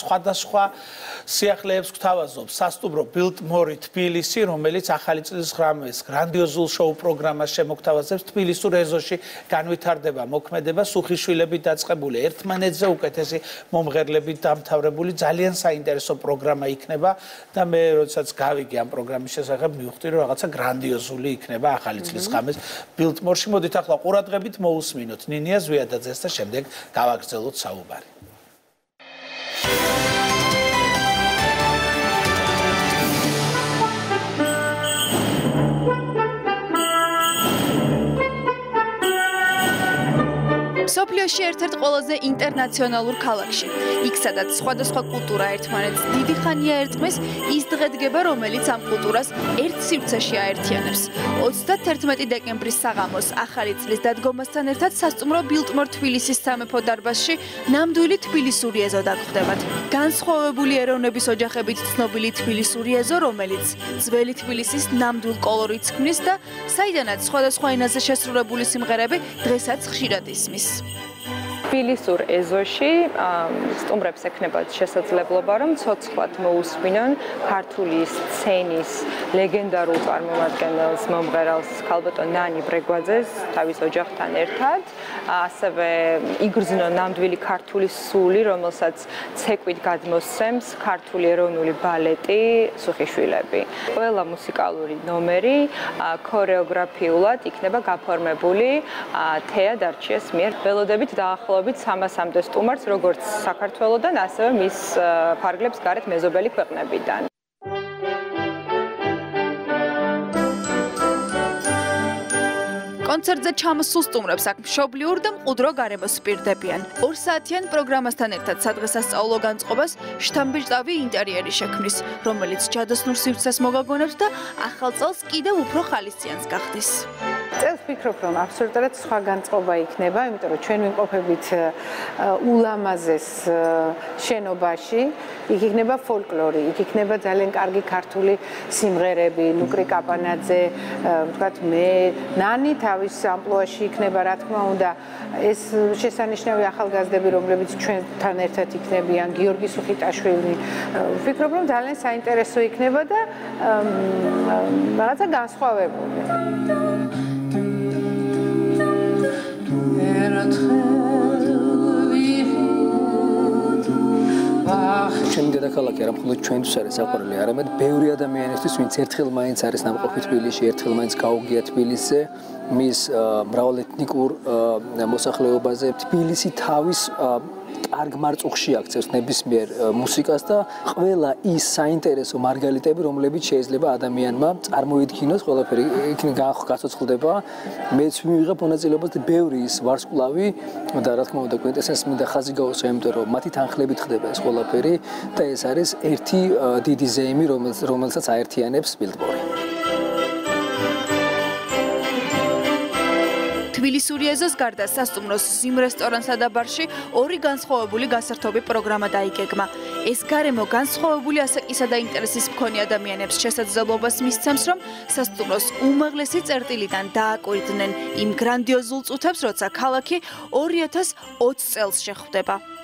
სხვადასხვა სიახლეებს გვთავაზობ. სასტუმრო ბილდმორი თბილისი, რომელიც ახალი წლის ღრამეს გრანდიოზულ შოუ პროგრამას შემოგთავაზებს თბილისურ ეზოში განვითარდება მოქმედება სუხიშვილებით დაწყებული ერთმანეთზე უკეთესი მომღერლებით დამთავრებული ძალიან საინტერესო პროგრამა იქნება და მე როდესაც გავიგე ამ პროგრამის შესახებ მივხვდი რომ რაღაცა გრანდიოზული იქნება ახალი წლის ღამეს. ბილდმორში მოდით ახლა ყურადღებით მოусმინოთ ნინია ზვიადაძეს და შემდეგ გავაგრძელოთ საუბარი სოფლიოში ერთ-ერთ ყველაზე ინტერნაციონალურ ქალაქში. იქ სადაც სხვადასხვა კულტურა ერთმანეთს დიდი ხანია ერწყმის, ის დღე დგება, რომელიც ამ კულტურას ერთ სივრცეში აერთიანებს. 31 დეკემბრის საღამოს ახალი წლის დადგომასთან ერთად სასტუმრო ბილტმორ თბილისის სამეფო დარბაზში ნამდვილი თბილისური ეზო დაგხვდებათ. განსხვავებული ეროვნების ოჯახებით ცნობილი თბილისური ეზო, რომელიც ძველი თბილისის ნამდვილ კოლორიტს ქმნის და საიდანაც სხვადასხვა ენაზე შესრულებული სიმღერები დღესაც ხშირად ისმის. Thank you. თბილისურ ეზოში სტუმრებს ექნებათ შესაძლებლობა რომ ცოცხლად მოусმინონ ქართული სცენის ლეგენდარულ წარმომადგენელს მომღერალს ქალბატონ ნანი ბრეგვაძეს თავის ოჯახთან ერთად. ასევე იგრძნო ნამდვილი ქართული სული რომელსაც ცეკვით გადმოსცემს ქართული ეროვნული ბალეტი სუხიშვილები. ყველა მუსიკალური ნომერი ქორეოგრაფიულად იქნება გაფორმებული თეა დარჩიეს მიერ ველოდებით დაახლოებით დაახლოებით 300-მდე სტუმარს, როგორც საქართველოსდან, ასევე მის ფარგლებს გარეთ მეზობელი ქვეყნებიდან. კონცერტზე ჩამოსულ სტუმრებს აქ მშობლიურ და მყუდრო გარემოს პირდებიან. 2 საათიან პროგრამასთან ერთად სადღესასწაულო განწყობას შთამბეჭდავი ინტერიერი შექმნის, რომელიც ჯადოსნურ სივრცეს მოგაგონებს და ახალ წელს კიდევ უფრო ხალისიანს გახდის. წელს ვფიქრობ, რომ აბსოლუტურად სხვა განწყობა იქნება, იმიტომ რომ ჩვენ ვიმყოფებით ულამაზეს შენობაში, იქ იქნება ფოლკლორი, იქ იქნება ძალიან კარგი ქართული სიმღერები, ლუკრი კაპანაძე, ვთქვათ მე, ნანი თავის ამპლუაში იქნება, რა თქმა უნდა, ეს შესანიშნავი ახალგაზრდები, რომლებიც ჩვენთან ერთად იქნებიან, გიორგი სუხიტაშვილი, ვფიქრობ, რომ ძალიან საინტერესო იქნება და რაღაცა განსხვავებული. დედაქალაქი არა მხოლოდ ჩვენთვის არის საყვარელი, არამედ ბევრი ადამიანისთვის, ვინც ერთხელ მაინც არის ნამყოფი თბილისში, ერთხელ მაინც გაუგია თბილისზე, მის მრავალეთნიკურ მოსახლეობაზე თბილისი თავის კარგ მარწუხში აქცევს ნებისმიერ მუსიკას და ყველა ის საინტერესო მარგალიტები, რომლებიც შეიძლება ადამიანმა წარმოიდგინოს, ყველაფერი იქნებ გასაცვლდება. მეც მივიღებ მონაწილეობას და ბევრი ის ვარსკვლავი და რა თქმა უნდა კვინტესენს მინდა ხაზი გაუსვა, იმიტომ რომ მათი თანხლებით ხდება ეს ყველაფერი და ეს არის ერთი დიდი ზეიმი, რომელსაც აერთიანებს ბილდბორი. თბილისური ეზოს გარდა სასტუმროს სიმ რესტორანსა და ბარში ორი განსხვავებული გასართობი პროგრამა დაიგეგმა. ეს გარემო განსხვავებული ასაკისა და ინტერესის მქონე ადამიანებს შესაძლებლობას მისცემს, რომ სასტუმროს უმაღლესი წერტილიდან დააკვირდნენ იმ გრანდიოზულ წუთებს, როცა ქალაქი 2020 წელს შეხვდება.